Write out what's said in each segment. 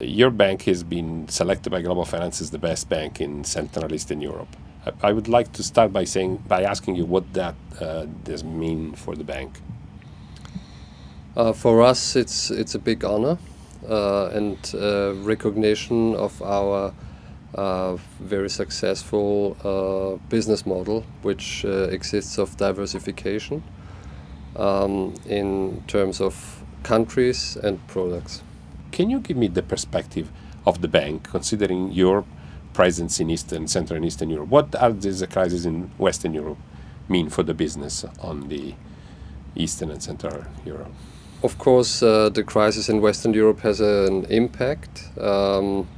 Your bank has been selected by Global Finance as the best bank in Central Eastern Europe. I would like to start by saying by asking you what that uh, does mean for the bank. Uh, for us, it's it's a big honor uh, and uh, recognition of our uh, very successful uh, business model, which exists of diversification um, in terms of countries and products. Can you give me the perspective of the bank, considering your presence in Eastern, Central and Eastern Europe? What are these crises in Western Europe mean for the business on the Eastern and Central Europe? Of course, uh, the crisis in Western Europe has an impact. Um,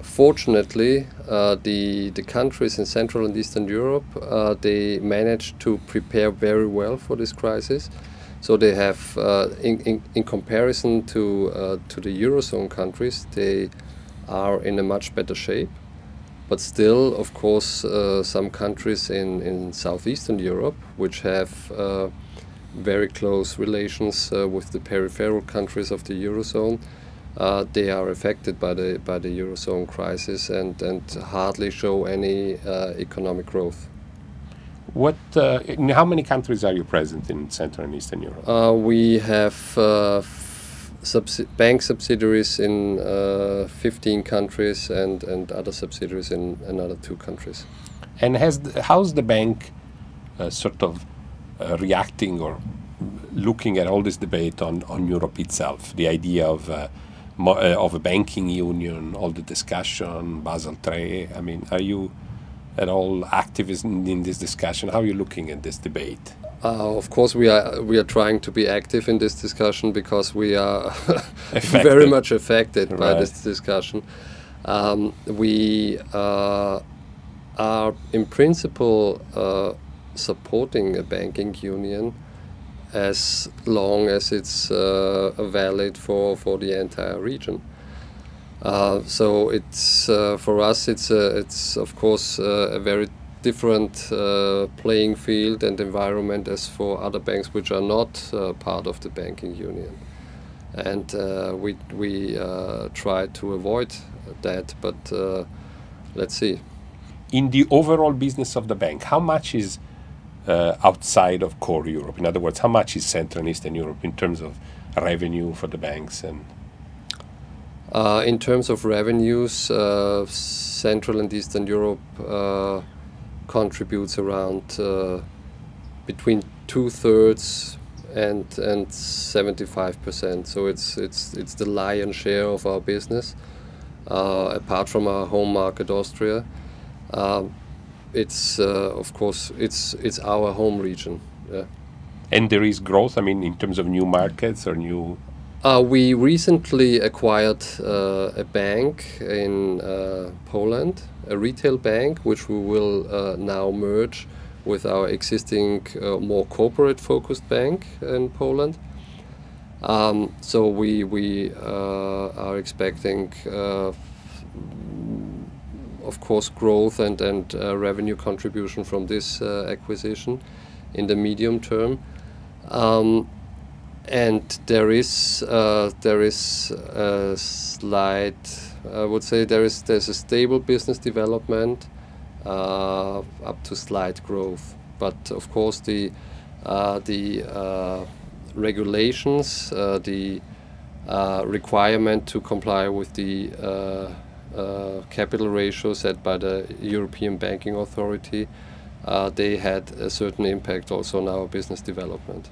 fortunately, uh, the the countries in Central and Eastern Europe uh, they managed to prepare very well for this crisis. So they have, uh, in, in, in comparison to uh, to the eurozone countries, they are in a much better shape. But still, of course, uh, some countries in in southeastern Europe, which have very close relations uh, with the peripheral countries of the eurozone. Uh, they are affected by the by the eurozone crisis and and hardly show any uh, economic growth. What? Uh, in how many countries are you present in Central and Eastern Europe? Uh, we have uh, subsi bank subsidiaries in 15 countries and and other subsidiaries in another two countries. And has the, how's the bank sort of uh, reacting or looking at all this debate on, on Europe itself, the idea of uh, uh, of a banking union, all the discussion, Basel III. I mean, are you at all active in, this discussion? How are you looking at this debate? Uh, of course, we are we are trying to be active in this discussion because we are very much affected right. by this discussion. Um, we uh, are, in principle, uh, supporting a banking union as long as it's uh, valid for, for the entire region. Uh, so it's uh, for us it's uh, it's of course uh, a very different playing field and environment as for other banks which are not part of the banking union, and we we try to avoid that, but let's see. In the overall business of the bank, how much is outside of core Europe? In other words, how much is Central and Eastern Europe in terms of revenue for the banks and? Uh, in terms of revenues, uh, Central and Eastern Europe uh, contributes around uh, between two thirds and and seventy five percent. So it's it's it's the lion's share of our business, uh, apart from our home market Austria. Um, it's of course it's it's our home region. Yeah. And there is growth. I mean, in terms of new markets or new. Uh, we recently acquired uh, a bank in uh, Poland, a retail bank, which we will uh, now merge with our existing uh, more corporate-focused bank in Poland. Um, so we we are expecting of course, growth and, and uh, revenue contribution from this uh, acquisition in the medium term. Um, and there is uh, there is a slight, I would say there is there's a stable business development uh, up to slight growth. But of course, the uh, the uh, regulations, the requirement to comply with the uh, capital ratio set by the European Banking Authority, uh, they had a certain impact also on our business development.